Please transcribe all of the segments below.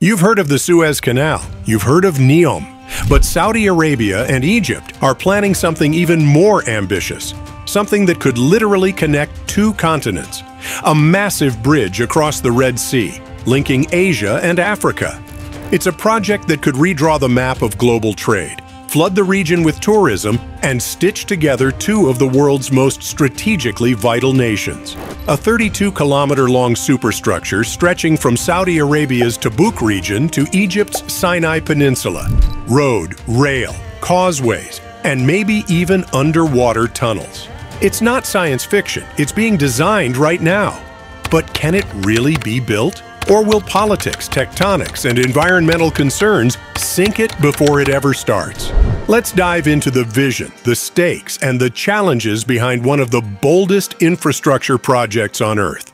You've heard of the Suez Canal, you've heard of NEOM, but Saudi Arabia and Egypt are planning something even more ambitious, something that could literally connect two continents, a massive bridge across the Red Sea, linking Asia and Africa. It's a project that could redraw the map of global trade, flood the region with tourism, and stitch together two of the world's most strategically vital nations. A 32-kilometer-long superstructure stretching from Saudi Arabia's Tabuk region to Egypt's Sinai Peninsula. Road, rail, causeways, and maybe even underwater tunnels. It's not science fiction, it's being designed right now. But can it really be built? Or will politics, tectonics, and environmental concerns sink it before it ever starts? Let's dive into the vision, the stakes, and the challenges behind one of the boldest infrastructure projects on Earth.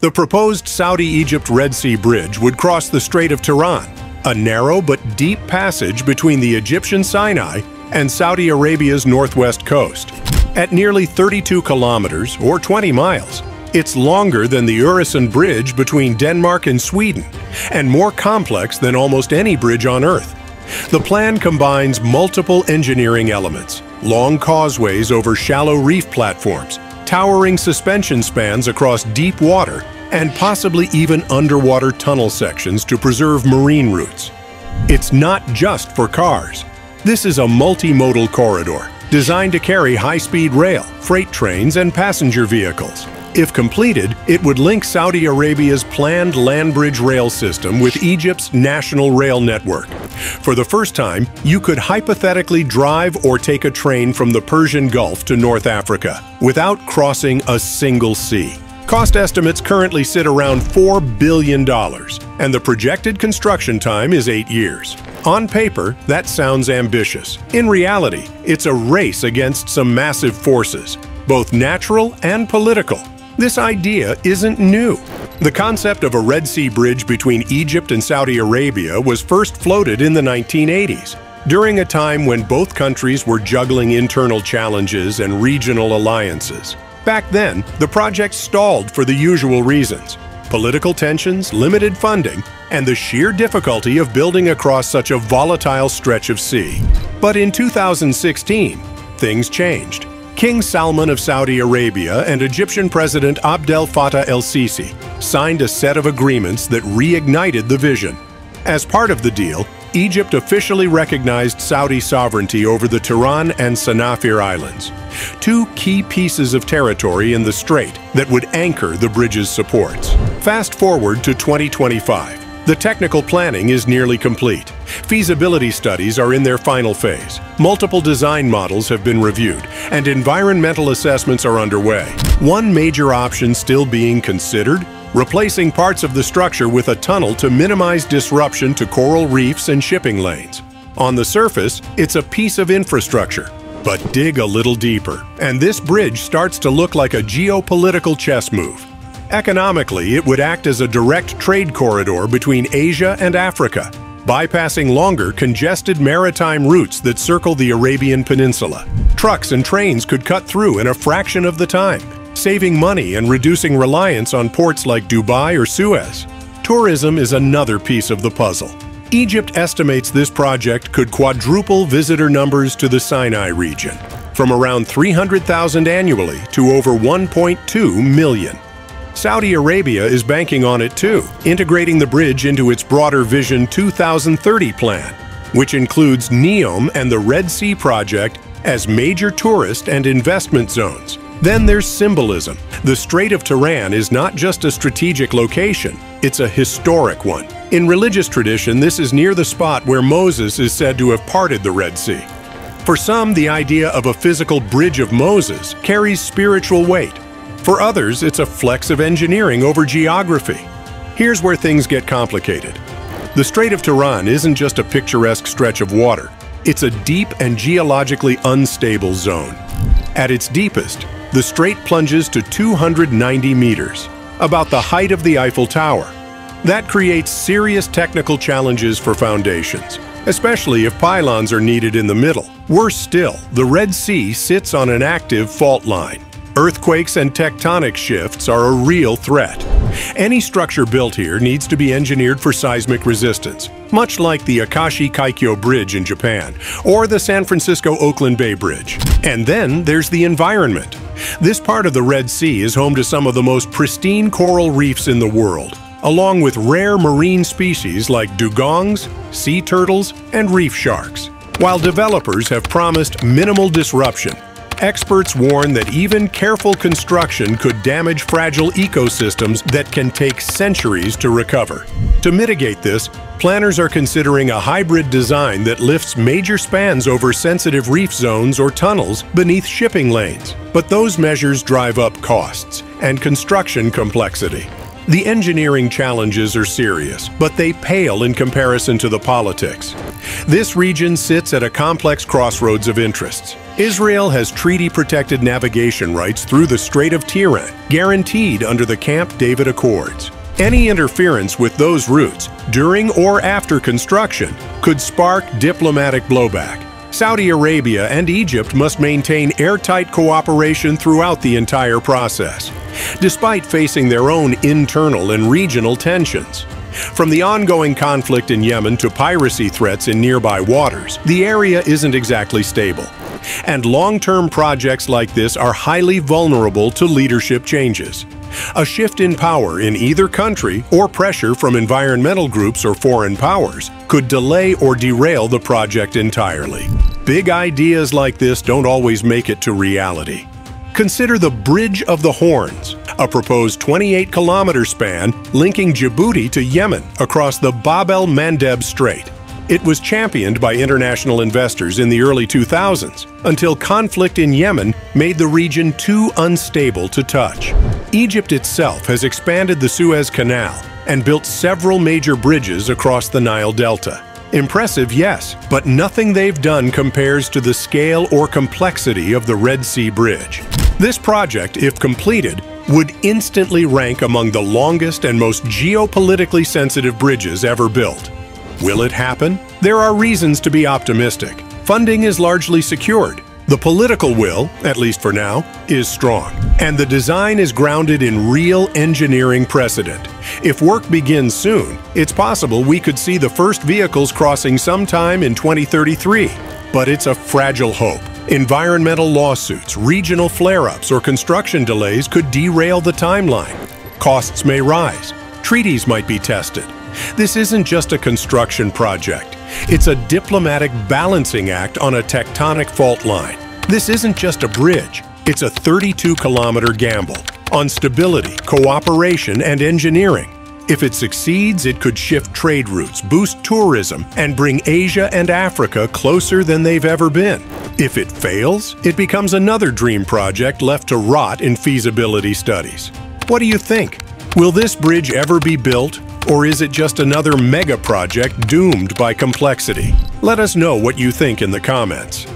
The proposed Saudi-Egypt Red Sea Bridge would cross the Strait of Tiran, a narrow but deep passage between the Egyptian Sinai and Saudi Arabia's northwest coast. At nearly 32 kilometers, or 20 miles, it's longer than the Øresund Bridge between Denmark and Sweden, and more complex than almost any bridge on Earth. The plan combines multiple engineering elements, long causeways over shallow reef platforms, towering suspension spans across deep water, and possibly even underwater tunnel sections to preserve marine routes. It's not just for cars. This is a multimodal corridor designed to carry high-speed rail, freight trains, and passenger vehicles. If completed, it would link Saudi Arabia's planned land bridge rail system with Egypt's national rail network. For the first time, you could hypothetically drive or take a train from the Persian Gulf to North Africa without crossing a single sea. Cost estimates currently sit around $4 billion, and the projected construction time is eight years. On paper, that sounds ambitious. In reality, it's a race against some massive forces, both natural and political. This idea isn't new. The concept of a Red Sea bridge between Egypt and Saudi Arabia was first floated in the 1980s, during a time when both countries were juggling internal challenges and regional alliances. Back then, the project stalled for the usual reasons political tensions, limited funding, and the sheer difficulty of building across such a volatile stretch of sea. But in 2016, things changed. King Salman of Saudi Arabia and Egyptian President Abdel Fattah el-Sisi signed a set of agreements that reignited the vision. As part of the deal, Egypt officially recognized Saudi sovereignty over the Tiran and Sanafir Islands, two key pieces of territory in the strait that would anchor the bridge's supports. Fast forward to 2025. The technical planning is nearly complete. Feasibility studies are in their final phase. Multiple design models have been reviewed, and environmental assessments are underway. One major option still being considered replacing parts of the structure with a tunnel to minimize disruption to coral reefs and shipping lanes. On the surface, it's a piece of infrastructure, but dig a little deeper, and this bridge starts to look like a geopolitical chess move. Economically, it would act as a direct trade corridor between Asia and Africa, bypassing longer, congested maritime routes that circle the Arabian Peninsula. Trucks and trains could cut through in a fraction of the time, saving money and reducing reliance on ports like Dubai or Suez. Tourism is another piece of the puzzle. Egypt estimates this project could quadruple visitor numbers to the Sinai region, from around 300,000 annually to over 1.2 million. Saudi Arabia is banking on it too, integrating the bridge into its broader Vision 2030 plan, which includes NEOM and the Red Sea Project as major tourist and investment zones. Then there's symbolism. The Strait of Tiran is not just a strategic location, it's a historic one. In religious tradition, this is near the spot where Moses is said to have parted the Red Sea. For some, the idea of a physical bridge of Moses carries spiritual weight, for others, it's a flex of engineering over geography. Here's where things get complicated. The Strait of Tiran isn't just a picturesque stretch of water. It's a deep and geologically unstable zone. At its deepest, the strait plunges to 290 meters, about the height of the Eiffel Tower. That creates serious technical challenges for foundations, especially if pylons are needed in the middle. Worse still, the Red Sea sits on an active fault line. Earthquakes and tectonic shifts are a real threat. Any structure built here needs to be engineered for seismic resistance, much like the Akashi Kaikyo Bridge in Japan or the San Francisco-Oakland Bay Bridge. And then there's the environment. This part of the Red Sea is home to some of the most pristine coral reefs in the world, along with rare marine species like dugongs, sea turtles, and reef sharks. While developers have promised minimal disruption, experts warn that even careful construction could damage fragile ecosystems that can take centuries to recover. To mitigate this, planners are considering a hybrid design that lifts major spans over sensitive reef zones or tunnels beneath shipping lanes. But those measures drive up costs and construction complexity. The engineering challenges are serious, but they pale in comparison to the politics. This region sits at a complex crossroads of interests. Israel has treaty-protected navigation rights through the Strait of Tiran, guaranteed under the Camp David Accords. Any interference with those routes, during or after construction, could spark diplomatic blowback. Saudi Arabia and Egypt must maintain airtight cooperation throughout the entire process, despite facing their own internal and regional tensions. From the ongoing conflict in Yemen to piracy threats in nearby waters, the area isn't exactly stable. And long-term projects like this are highly vulnerable to leadership changes. A shift in power in either country or pressure from environmental groups or foreign powers could delay or derail the project entirely. Big ideas like this don't always make it to reality. Consider the Bridge of the Horns, a proposed 28-kilometer span linking Djibouti to Yemen across the Bab el-Mandeb Strait. It was championed by international investors in the early 2000s until conflict in Yemen made the region too unstable to touch. Egypt itself has expanded the Suez Canal and built several major bridges across the Nile Delta. Impressive, yes, but nothing they've done compares to the scale or complexity of the Red Sea Bridge. This project, if completed, would instantly rank among the longest and most geopolitically sensitive bridges ever built. Will it happen? There are reasons to be optimistic. Funding is largely secured. The political will, at least for now, is strong. And the design is grounded in real engineering precedent. If work begins soon, it's possible we could see the first vehicles crossing sometime in 2033. But it's a fragile hope. Environmental lawsuits, regional flare-ups, or construction delays could derail the timeline. Costs may rise. Treaties might be tested. This isn't just a construction project. It's a diplomatic balancing act on a tectonic fault line. This isn't just a bridge. It's a 32-kilometer gamble on stability, cooperation, and engineering. If it succeeds, it could shift trade routes, boost tourism, and bring Asia and Africa closer than they've ever been. If it fails, it becomes another dream project left to rot in feasibility studies. What do you think? Will this bridge ever be built or is it just another mega project doomed by complexity? Let us know what you think in the comments.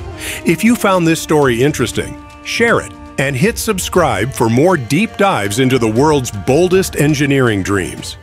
If you found this story interesting, share it and hit subscribe for more deep dives into the world's boldest engineering dreams.